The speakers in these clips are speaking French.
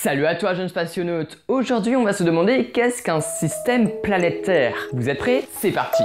Salut à toi jeune spationaute Aujourd'hui on va se demander qu'est-ce qu'un système planétaire. Vous êtes prêts? C'est parti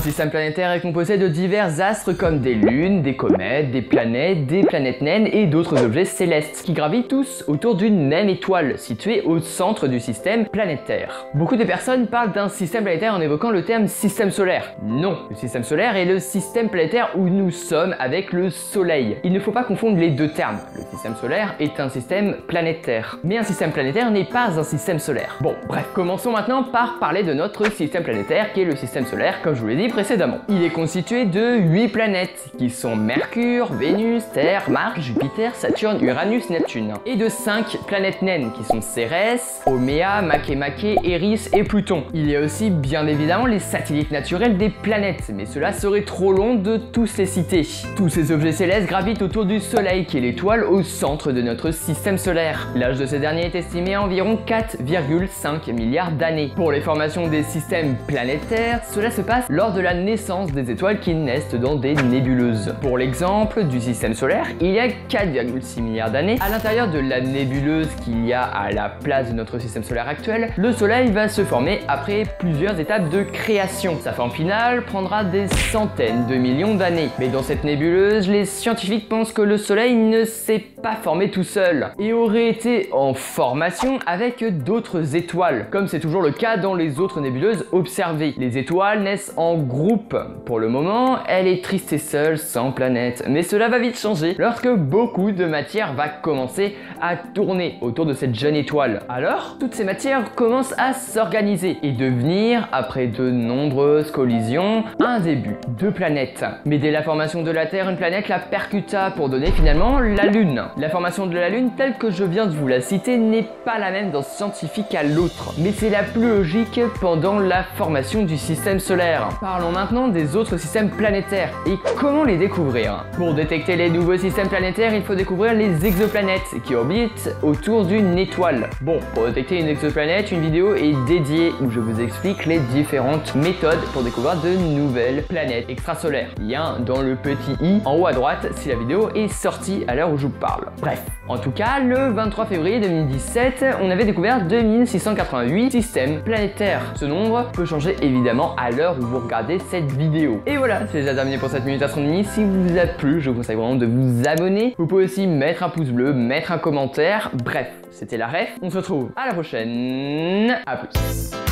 Un système planétaire est composé de divers astres comme des lunes, des comètes, des planètes, des planètes naines et d'autres objets célestes qui gravitent tous autour d'une même étoile située au centre du système planétaire. Beaucoup de personnes parlent d'un système planétaire en évoquant le terme système solaire. Non, le système solaire est le système planétaire où nous sommes avec le Soleil. Il ne faut pas confondre les deux termes. Le système solaire est un système planétaire. Mais un système planétaire n'est pas un système solaire. Bon, bref, commençons maintenant par parler de notre système planétaire qui est le système solaire, comme je vous l'ai dit précédemment. Il est constitué de 8 planètes qui sont Mercure, Vénus, Terre, Mars, Jupiter, Saturne, Uranus, Neptune. Et de 5 planètes naines qui sont Cérès, Oméa, Makemake, Eris et Pluton. Il y a aussi bien évidemment les satellites naturels des planètes, mais cela serait trop long de tous les citer. Tous ces objets célestes gravitent autour du Soleil qui est l'étoile au centre de notre système solaire. L'âge de ces derniers est estimé à environ 4,5 milliards d'années. Pour les formations des systèmes planétaires, cela se passe lors de la naissance des étoiles qui naissent dans des nébuleuses. Pour l'exemple du système solaire, il y a 4,6 milliards d'années, à l'intérieur de la nébuleuse qu'il y a à la place de notre système solaire actuel, le Soleil va se former après plusieurs étapes de création. Sa forme finale prendra des centaines de millions d'années. Mais dans cette nébuleuse, les scientifiques pensent que le Soleil ne s'est pas formé tout seul et aurait été en formation avec d'autres étoiles, comme c'est toujours le cas dans les autres nébuleuses observées. Les étoiles naissent en groupe. Pour le moment, elle est triste et seule, sans planète. Mais cela va vite changer lorsque beaucoup de matière va commencer à tourner autour de cette jeune étoile. Alors, toutes ces matières commencent à s'organiser et devenir, après de nombreuses collisions, un début de planète. Mais dès la formation de la Terre, une planète la percuta pour donner finalement la Lune. La formation de la Lune, telle que je viens de vous la citer, n'est pas la même d'un scientifique à l'autre. Mais c'est la plus logique pendant la formation du système solaire. Parlons maintenant des autres systèmes planétaires et comment les découvrir? Pour détecter les nouveaux systèmes planétaires, il faut découvrir les exoplanètes qui orbitent autour d'une étoile. Bon, pour détecter une exoplanète, une vidéo est dédiée où je vous explique les différentes méthodes pour découvrir de nouvelles planètes extrasolaires. Lien dans le petit i en haut à droite si la vidéo est sortie à l'heure où je vous parle. Bref, en tout cas, le 23 février 2017, on avait découvert 2688 systèmes planétaires. Ce nombre peut changer évidemment à l'heure où vous regardez cette vidéo. Et voilà, c'est déjà terminé pour cette minute astronomie. Si vous a plu, je vous conseille vraiment de vous abonner. Vous pouvez aussi mettre un pouce bleu, mettre un commentaire. Bref, c'était la ref. On se retrouve à la prochaine. A plus.